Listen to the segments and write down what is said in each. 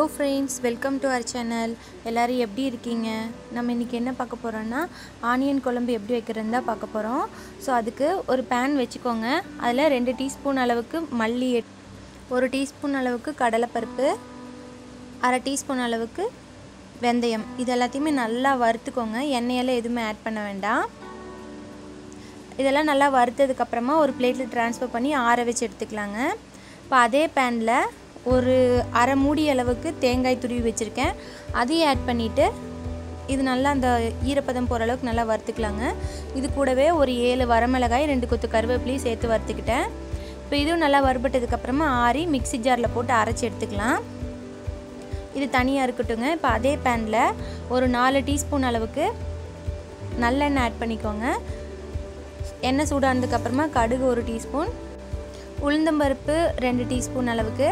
Hello friends welcome to our channel எல்லோரும் எப்படி இருக்கீங்க? நம்ம இன்றைக்கி என்ன பார்க்க போகிறோன்னா ஆனியன் குழம்பு எப்படி வைக்கிறதுன்னு தான் பார்க்க போகிறோம் ஸோ அதுக்கு ஒரு பேன் வச்சுக்கோங்க. அதில் ரெண்டு டீஸ்பூன் அளவுக்கு மல்லி ஒரு டீஸ்பூன் அளவுக்கு கடலைப்பருப்பு அரை டீஸ்பூன் அளவுக்கு வெந்தயம். இது எல்லாத்தையுமே நல்லா வறுத்துக்கோங்க. எண்ணெயெல்லாம் எதுவுமே ஆட் பண்ண வேண்டாம். இதெல்லாம் நல்லா வறுத்ததுக்கப்புறமா ஒரு பிளேட்டில் ட்ரான்ஸ்ஃபர் பண்ணி ஆற வச்சு எடுத்துக்கலாங்க. இப்போ அதே பேனில் ஒரு அரை மூடி அளவுக்கு தேங்காய் துருவி வச்சுருக்கேன். அதையும் ஆட் பண்ணிவிட்டு இது நல்லா அந்த ஈரப்பதம் போகிற அளவுக்கு நல்லா வறுத்துக்கலாங்க. இது கூடவே ஒரு ஏழு வரமிளகாய் ரெண்டு கொத்து கருவேப்பிலையும் சேர்த்து வறுத்துக்கிட்டேன். இப்போ இதுவும் நல்லா வறுபட்டதுக்கப்புறமா ஆறி மிக்ஸி ஜாரில் போட்டு அரைச்சி எடுத்துக்கலாம். இது தனியாக இருக்கட்டுங்க இப்போ அதே பேனில் ஒரு நாலு டீஸ்பூன் அளவுக்கு நல்லெண்ணெய் ஆட் பண்ணிக்கோங்க. எண்ணெய் சூடானதுக்கப்புறமா கடுகு ஒரு டீஸ்பூன் உளுந்தம்பருப்பு ரெண்டு டீஸ்பூன் அளவுக்கு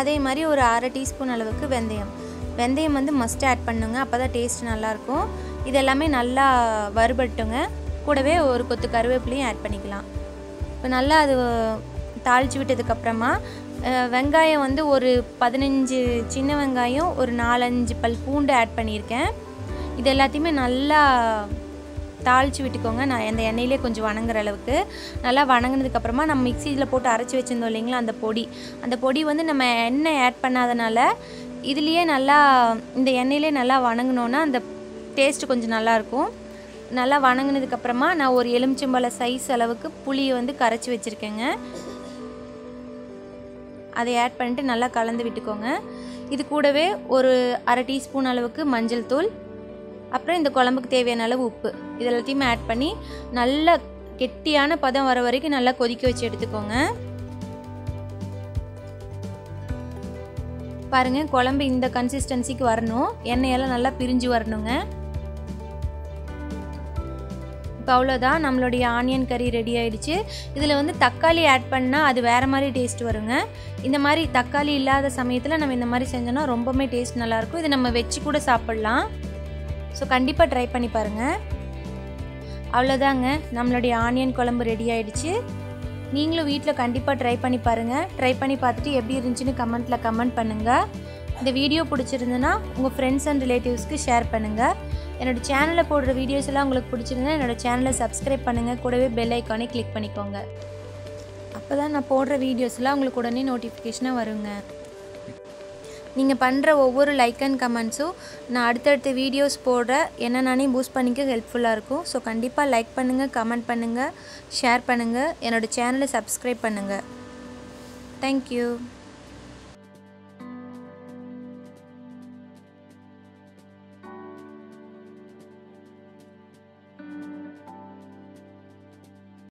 அதே மாதிரி ஒரு அரை டீஸ்பூன் அளவுக்கு வெந்தயம். வெந்தயம் வந்து மஸ்ட் ஆட் பண்ணுங்க. அப்போ தான் டேஸ்ட் நல்லாயிருக்கும். இது எல்லாமே நல்லா வறுபட்டுங்க. கூடவே ஒரு கொத்து கருவேப்பிலையும் ஆட் பண்ணிக்கலாம். இப்போ நல்லா அது தாளித்து விட்டதுக்கப்புறமா வெங்காயம் வந்து ஒரு பதினஞ்சு சின்ன வெங்காயம் ஒரு நாலஞ்சு பல் பூண்டு ஆட் பண்ணியிருக்கேன். இது எல்லாத்தையுமே நல்லா தாளித்து விட்டுக்கோங்க. நான் அந்த எண்ணெயிலே கொஞ்சம் வணங்குற அளவுக்கு. நல்லா வணங்கினதுக்கப்புறமா நம்ம மிக்சியில் போட்டு அரைச்சி வச்சுருந்தோம் இல்லைங்களா அந்த பொடி. அந்த பொடி வந்து நம்ம எண்ணெய் ஆட் பண்ணாதனால இதுலேயே நல்லா இந்த எண்ணெயிலே நல்லா வணங்கினோன்னா அந்த டேஸ்ட் கொஞ்சம் நல்லாயிருக்கும். நல்லா வணங்கினதுக்கப்புறமா நான் ஒரு எலுமிச்சம்பழ சைஸ் அளவுக்கு புளியை வந்து கரைச்சி வச்சுருக்கேங்க. அதை ஆட் பண்ணிட்டு நல்லா கலந்து விட்டுக்கோங்க. இது கூடவே ஒரு அரை டீஸ்பூன் அளவுக்கு மஞ்சள் தூள். அப்புறம் இந்த குழம்புக்கு தேவையான அளவு உப்பு. இது எல்லாத்தையுமே ஆட் பண்ணி நல்ல கெட்டியான பதம் வர வரைக்கும் நல்லா கொதிக்க வச்சு எடுத்துக்கோங்க. பாருங்க குழம்பு இந்த கன்சிஸ்டன்சிக்கு வரணும். எண்ணெயெல்லாம் நல்லா பிரிஞ்சு வரணுங்க. இப்போ அவ்வளோதான் நம்மளுடைய ஆனியன் கறி ரெடி ஆயிடுச்சு. இதில் வந்து தக்காளி ஆட் பண்ணால் அது வேறு மாதிரி டேஸ்ட் வருங்க. இந்த மாதிரி தக்காளி இல்லாத சமயத்தில் நம்ம இந்த மாதிரி செஞ்சோன்னா ரொம்பவுமே டேஸ்ட் நல்லாயிருக்கும் இது நம்ம வச்சு கூட சாப்பிட்லாம். ஸோ கண்டிப்பாக ட்ரை பண்ணி பாருங்கள் அவ்வளோதாங்க நம்மளுடைய ஆனியன் குழம்பு ரெடி ஆயிடுச்சு. நீங்களும் வீட்டில் கண்டிப்பாக ட்ரை பண்ணி பாருங்கள் ட்ரை பண்ணி பார்த்துட்டு எப்படி இருந்துச்சுன்னு கமெண்ட்டில் கமெண்ட் பண்ணுங்கள் இந்த வீடியோ பிடிச்சிருந்துன்னா உங்கள் ஃப்ரெண்ட்ஸ் அண்ட் ரிலேட்டிவ்ஸ்க்கு ஷேர் பண்ணுங்கள் என்னோட சேனலில் போடுற வீடியோஸ் எல்லாம் உங்களுக்கு பிடிச்சிருந்தா என்னோட சேனலை சப்ஸ்கிரைப் பண்ணுங்கள் கூடவே பெல் ஐக்கானே கிளிக் பண்ணிக்கோங்க. அப்போ தான் நான் போடுற வீடியோஸ்லாம் உங்களுக்கு உடனே நோட்டிஃபிகேஷனாக வருங்க. நீங்கள் பண்ணுற ஒவ்வொரு லைக் அண்ட் கமெண்ட்ஸும் நான் அடுத்தடுத்த வீடியோஸ் போடுற என்ன நானே பூஸ்ட் பண்ணிக்க ஹெல்ப்ஃபுல்லாக இருக்கும். ஸோ கண்டிப்பாக லைக் பண்ணுங்கள் கமெண்ட் பண்ணுங்கள் ஷேர் பண்ணுங்கள் என்னோடய சேனலை சப்ஸ்கிரைப் பண்ணுங்கள் தேங்க்யூ